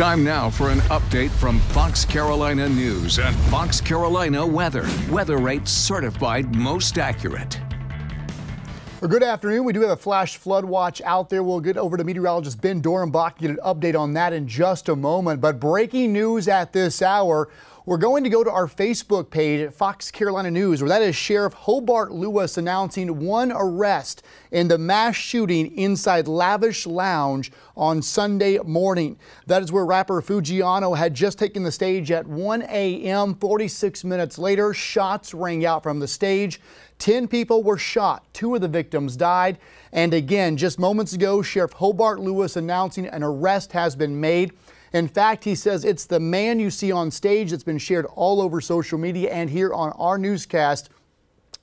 Time now for an update from Fox Carolina News and Fox Carolina Weather. Weather rates certified most accurate. Well, good afternoon. We do have a flash flood watch out there. We'll get over to meteorologist Ben Dorenbach, get an update on that in just a moment. But breaking news at this hour. We're going to go to our Facebook page Fox Carolina News, where that is Sheriff Hobart Lewis announcing one arrest in the mass shooting inside Lavish Lounge on Sunday morning. That is where rapper Fujiano had just taken the stage at 1 a.m. 46 minutes later, shots rang out from the stage. 10 people were shot. Two of the victims died. And again, just moments ago, Sheriff Hobart Lewis announcing an arrest has been made. In fact, he says it's the man you see on stage that's been shared all over social media and here on our newscast.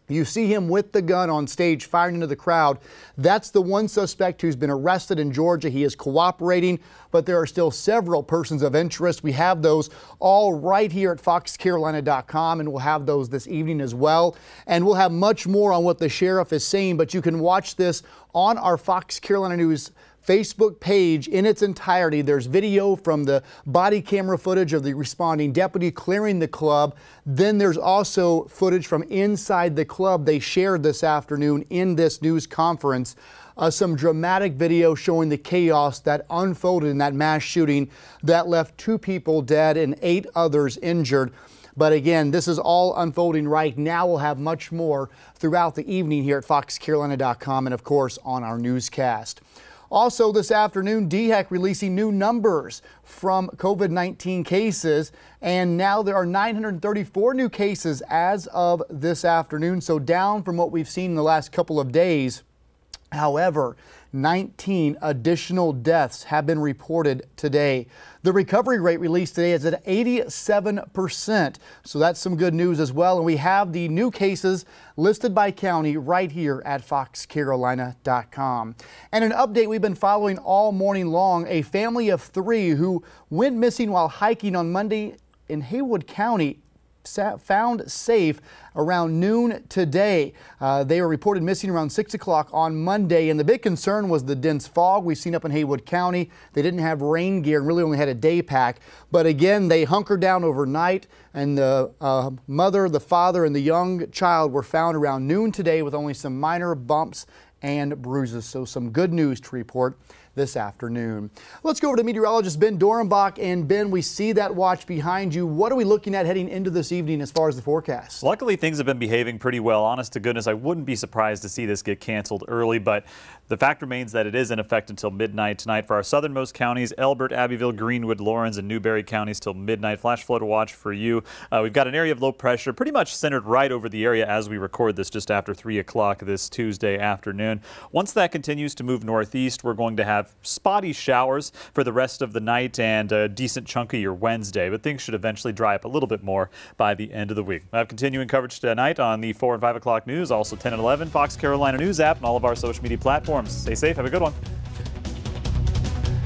You see him with the gun on stage firing into the crowd. That's the one suspect who's been arrested in Georgia. He is cooperating, but there are still several persons of interest. We have those all right here at foxcarolina.com, and we'll have those this evening as well. And we'll have much more on what the sheriff is saying, but you can watch this on our Fox Carolina News Facebook page in its entirety. There's video from the body camera footage of the responding deputy clearing the club. Then there's also footage from inside the club they shared this afternoon in this news conference. Uh, some dramatic video showing the chaos that unfolded in that mass shooting that left two people dead and eight others injured. But again, this is all unfolding right now. We'll have much more throughout the evening here at foxcarolina.com and, of course, on our newscast. Also this afternoon, DHEC releasing new numbers from COVID-19 cases, and now there are 934 new cases as of this afternoon, so down from what we've seen in the last couple of days. However, 19 additional deaths have been reported today. The recovery rate released today is at 87%, so that's some good news as well. And we have the new cases listed by county right here at foxcarolina.com. And an update we've been following all morning long, a family of three who went missing while hiking on Monday in Haywood County found safe around noon today. Uh, they were reported missing around 6 o'clock on Monday, and the big concern was the dense fog we've seen up in Haywood County. They didn't have rain gear and really only had a day pack. But again, they hunkered down overnight, and the uh, mother, the father, and the young child were found around noon today with only some minor bumps and bruises. So some good news to report this afternoon. Let's go over to meteorologist Ben Dorenbach. And Ben, we see that watch behind you. What are we looking at heading into this evening as far as the forecast? Luckily, things have been behaving pretty well. Honest to goodness, I wouldn't be surprised to see this get canceled early, but the fact remains that it is in effect until midnight tonight for our southernmost counties, Elbert, Abbeville, Greenwood, Laurens, and Newberry counties till midnight. Flash flood watch for you. Uh, we've got an area of low pressure pretty much centered right over the area as we record this just after 3 o'clock this Tuesday afternoon. Once that continues to move northeast, we're going to have spotty showers for the rest of the night and a decent chunk of your Wednesday, but things should eventually dry up a little bit more by the end of the week. I have continuing coverage tonight on the 4 and 5 o'clock news, also 10 and 11, Fox Carolina News app, and all of our social media platforms. Stay safe. Have a good one.